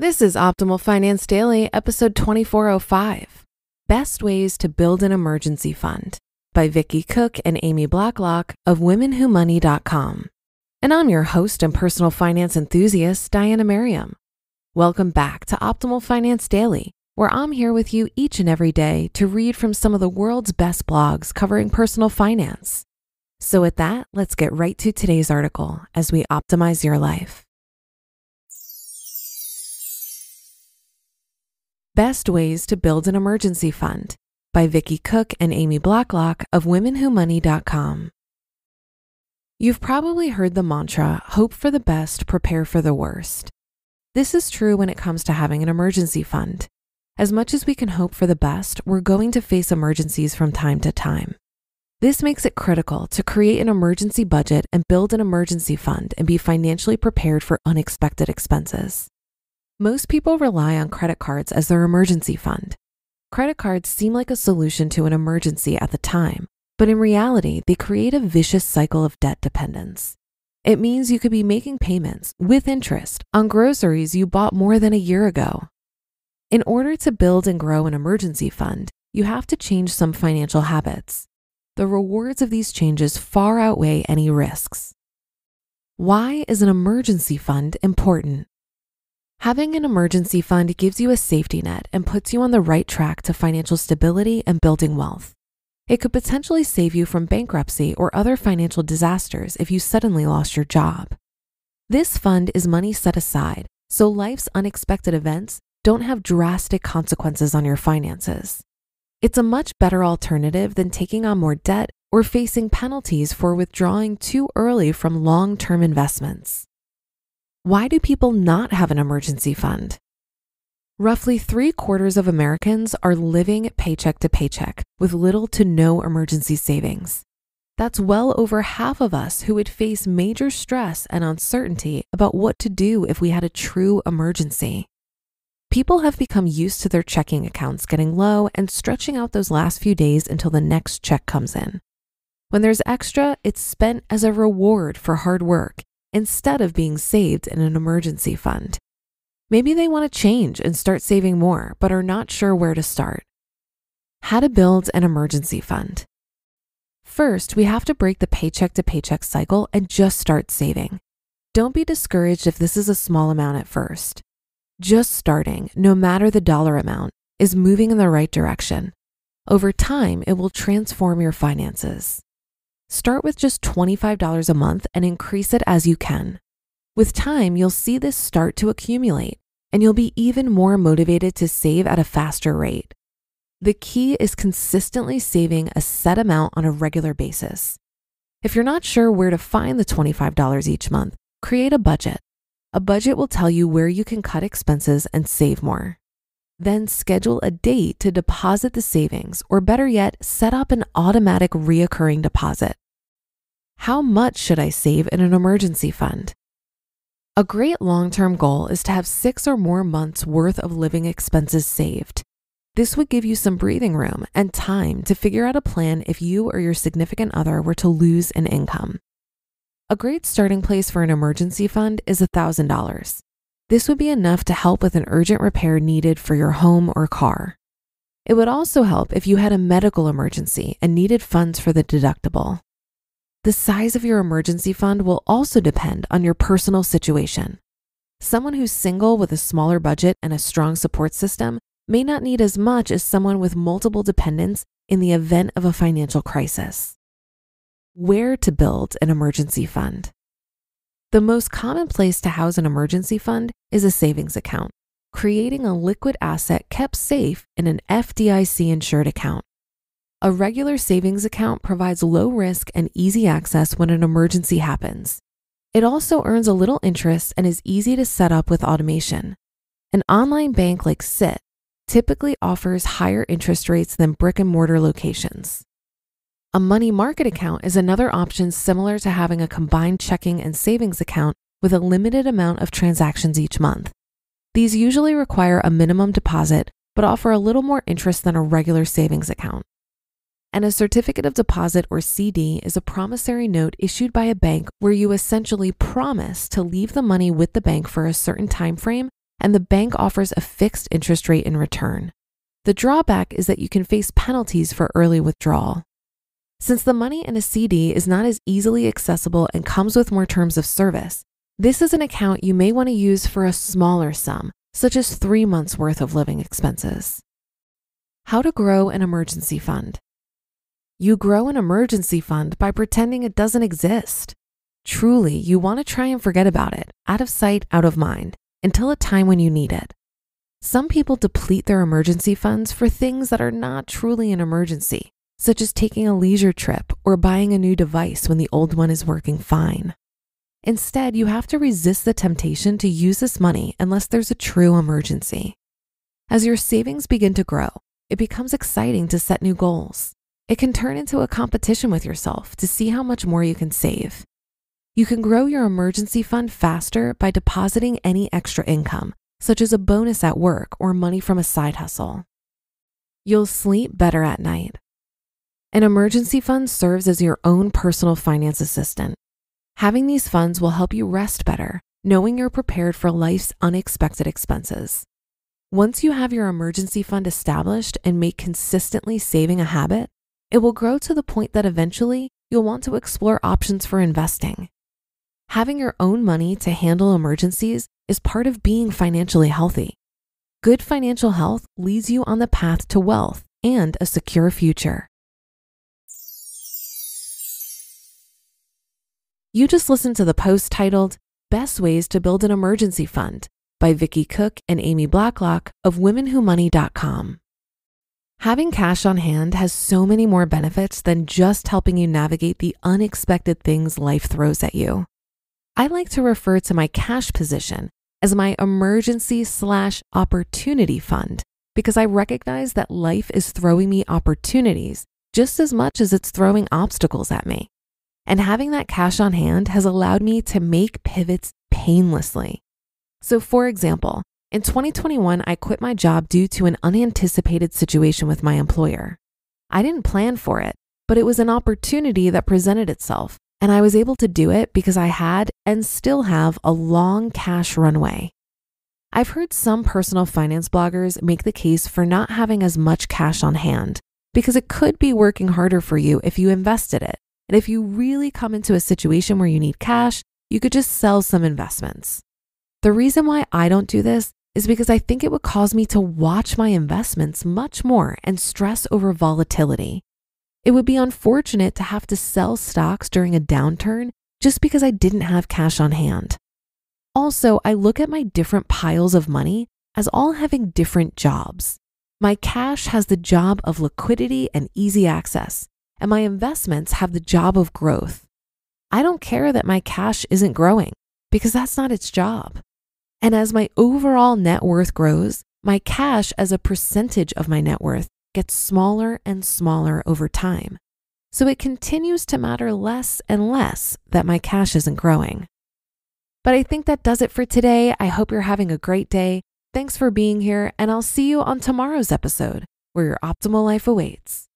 This is Optimal Finance Daily, episode 2405 Best Ways to Build an Emergency Fund by Vicki Cook and Amy Blacklock of WomenWhoMoney.com. And I'm your host and personal finance enthusiast, Diania Merriam. Welcome back to Optimal Finance Daily, where I'm here with you each and every day to read from some of the world's best blogs covering personal finance. So, with that, let's get right to today's article as we optimize your life. Best Ways to Build an Emergency Fund by Vicki Cook and Amy Blacklock of WomenWhoMoney.com. You've probably heard the mantra hope for the best, prepare for the worst. This is true when it comes to having an emergency fund. As much as we can hope for the best, we're going to face emergencies from time to time. This makes it critical to create an emergency budget and build an emergency fund and be financially prepared for unexpected expenses. Most people rely on credit cards as their emergency fund. Credit cards seem like a solution to an emergency at the time, but in reality, they create a vicious cycle of debt dependence. It means you could be making payments with interest on groceries you bought more than a year ago. In order to build and grow an emergency fund, you have to change some financial habits. The rewards of these changes far outweigh any risks. Why is an emergency fund important? Having an emergency fund gives you a safety net and puts you on the right track to financial stability and building wealth. It could potentially save you from bankruptcy or other financial disasters if you suddenly lost your job. This fund is money set aside, so life's unexpected events don't have drastic consequences on your finances. It's a much better alternative than taking on more debt or facing penalties for withdrawing too early from long term investments. Why do people not have an emergency fund? Roughly three quarters of Americans are living paycheck to paycheck with little to no emergency savings. That's well over half of us who would face major stress and uncertainty about what to do if we had a true emergency. People have become used to their checking accounts getting low and stretching out those last few days until the next check comes in. When there's extra, it's spent as a reward for hard work instead of being saved in an emergency fund. Maybe they want to change and start saving more, but are not sure where to start. How to build an emergency fund. First, we have to break the paycheck to paycheck cycle and just start saving. Don't be discouraged if this is a small amount at first. Just starting, no matter the dollar amount, is moving in the right direction. Over time, it will transform your finances. Start with just $25 a month and increase it as you can. With time, you'll see this start to accumulate, and you'll be even more motivated to save at a faster rate. The key is consistently saving a set amount on a regular basis. If you're not sure where to find the $25 each month, create a budget. A budget will tell you where you can cut expenses and save more. Then schedule a date to deposit the savings, or better yet, set up an automatic reoccurring deposit. How much should I save in an emergency fund? A great long term goal is to have six or more months worth of living expenses saved. This would give you some breathing room and time to figure out a plan if you or your significant other were to lose an income. A great starting place for an emergency fund is $1,000. This would be enough to help with an urgent repair needed for your home or car. It would also help if you had a medical emergency and needed funds for the deductible. The size of your emergency fund will also depend on your personal situation. Someone who's single with a smaller budget and a strong support system may not need as much as someone with multiple dependents in the event of a financial crisis. Where to build an emergency fund? The most common place to house an emergency fund is a savings account, creating a liquid asset kept safe in an FDIC insured account. A regular savings account provides low risk and easy access when an emergency happens. It also earns a little interest and is easy to set up with automation. An online bank like CIT typically offers higher interest rates than brick and mortar locations. A money market account is another option similar to having a combined checking and savings account with a limited amount of transactions each month. These usually require a minimum deposit but offer a little more interest than a regular savings account. And a certificate of deposit or CD is a promissory note issued by a bank where you essentially promise to leave the money with the bank for a certain time frame and the bank offers a fixed interest rate in return. The drawback is that you can face penalties for early withdrawal. Since the money in a CD is not as easily accessible and comes with more terms of service, this is an account you may want to use for a smaller sum, such as three months' worth of living expenses. How to grow an emergency fund. You grow an emergency fund by pretending it doesn't exist. Truly, you want to try and forget about it, out of sight, out of mind, until a time when you need it. Some people deplete their emergency funds for things that are not truly an emergency, such as taking a leisure trip or buying a new device when the old one is working fine. Instead, you have to resist the temptation to use this money unless there's a true emergency. As your savings begin to grow, it becomes exciting to set new goals. It can turn into a competition with yourself to see how much more you can save. You can grow your emergency fund faster by depositing any extra income, such as a bonus at work or money from a side hustle. You'll sleep better at night. An emergency fund serves as your own personal finance assistant. Having these funds will help you rest better, knowing you're prepared for life's unexpected expenses. Once you have your emergency fund established and make consistently saving a habit, it will grow to the point that eventually you'll want to explore options for investing. Having your own money to handle emergencies is part of being financially healthy. Good financial health leads you on the path to wealth and a secure future. You just listened to the post titled Best Ways to Build an Emergency Fund by Vicki Cook and Amy Blacklock of WomenWhoMoney.com. Having cash on hand has so many more benefits than just helping you navigate the unexpected things life throws at you. I like to refer to my cash position as my emergency slash opportunity fund because I recognize that life is throwing me opportunities just as much as it's throwing obstacles at me. And having that cash on hand has allowed me to make pivots painlessly. So, for example, in 2021, I quit my job due to an unanticipated situation with my employer. I didn't plan for it, but it was an opportunity that presented itself, and I was able to do it because I had and still have a long cash runway. I've heard some personal finance bloggers make the case for not having as much cash on hand because it could be working harder for you if you invested it. And if you really come into a situation where you need cash, you could just sell some investments. The reason why I don't do this is because I think it would cause me to watch my investments much more and stress over volatility. It would be unfortunate to have to sell stocks during a downturn just because I didn't have cash on hand. Also, I look at my different piles of money as all having different jobs. My cash has the job of liquidity and easy access, and my investments have the job of growth. I don't care that my cash isn't growing because that's not its job. And as my overall net worth grows, my cash as a percentage of my net worth gets smaller and smaller over time. So it continues to matter less and less that my cash isn't growing. But I think that does it for today. I hope you're having a great day. Thanks for being here, and I'll see you on tomorrow's episode where your optimal life awaits.